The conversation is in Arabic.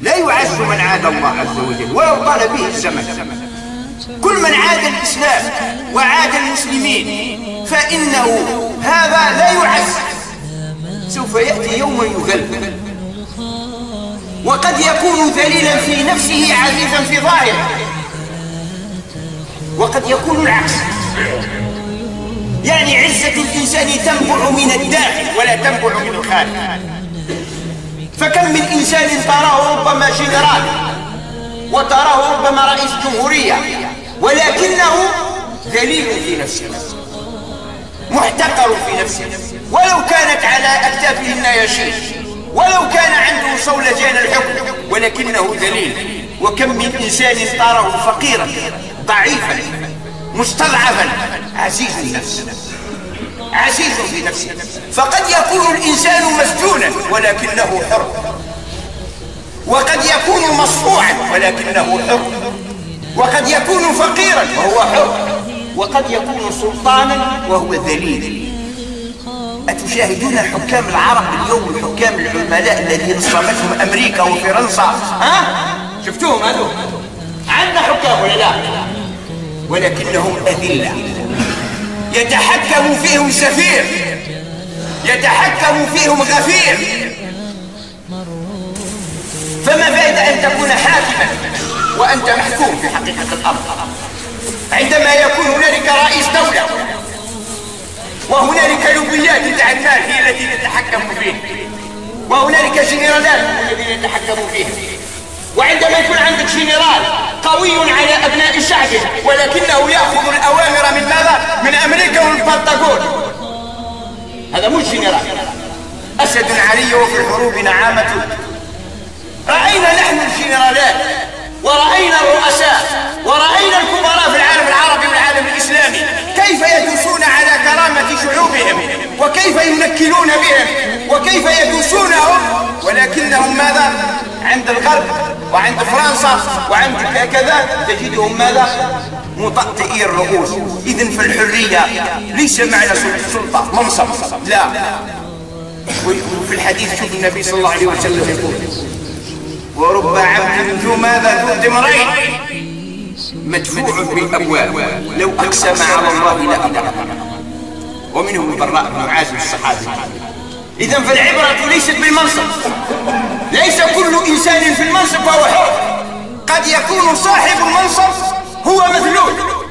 لا يعز من عاد الله عز وجل ولو طال به الزمن. كل من عاد الإسلام وعاد المسلمين فإنه هذا لا يعز. سوف يأتي يوم يذل وقد يكون ذليلا في نفسه عزيزا في ظاهره. وقد يكون العكس. يعني عزة الإنسان تنبع من الداخل ولا تنبع من الخارج. فكم من إنسان تراه ربما جنرال وتراه ربما رئيس جمهورية ولكنه ذليل في نفسه محتقر في نفسه. ولو كانت على أكتافه النياشين ولو كان عنده صولجان الحكم ولكنه ذليل. وكم من إنسان تراه فقيرا ضعيفا مستضعفا عزيز النفس عزيز في نفسه. فقد يكون الإنسان مسجونا ولكنه حر. وقد يكون مصفوعا ولكنه حر. وقد يكون فقيرا وهو حر. وقد يكون سلطانا وهو ذليل. أتشاهدون حكام العرب اليوم الحكام العملاء الذين صابتهم أمريكا وفرنسا؟ ها؟ شفتوهم هذول؟ عندنا حكام ولا لا ولكنهم أذلة. يتحكم فيهم سفير. يتحكم فيهم غفير. فما فائدة أن تكون حاكما وأنت محكوم في حقيقة الأمر. عندما يكون هنالك رئيس دولة وهنالك لوبيات تاع المال هي التي تتحكم فيه وهنالك جنرالات الذين يتحكموا فيه وعندما يكون عندك جنرال قوي على أبناء شعبه ولكنه يأخذ الأوامر من ماذا؟ من أمريكا ومن البنطاغون هذا مش جنرال. أسد علي وفي الحروب نعامة. رأينا نحن الجنرالات ورأينا الرؤساء ورأينا الكبراء في العالم العربي والعالم الإسلامي. كيف يدوسون على كرامة شعوبهم؟ وكيف ينكلون بهم؟ وكيف يدوسونهم؟ ولكنهم ماذا؟ عند الغرب وعند فرنسا وعند كذا تجدهم ماذا؟ مطأطئي الرؤوس. إذن في الحرية ليس معنى سلطة منصب. لا. وفي الحديث شوف النبي صلى الله عليه وسلم يقول ورب عبد ذو ماذا ذو دمرين مدفوع بالابواب لو أقسم على الله لابره ومنهم البراء بن عازم الصحابي. اذا فالعبره ليست بالمنصب. ليس كل إنسان في المنصب فهو حر. قد يكون صاحب المنصب Whoever's new.